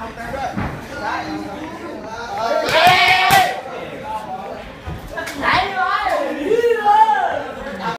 help their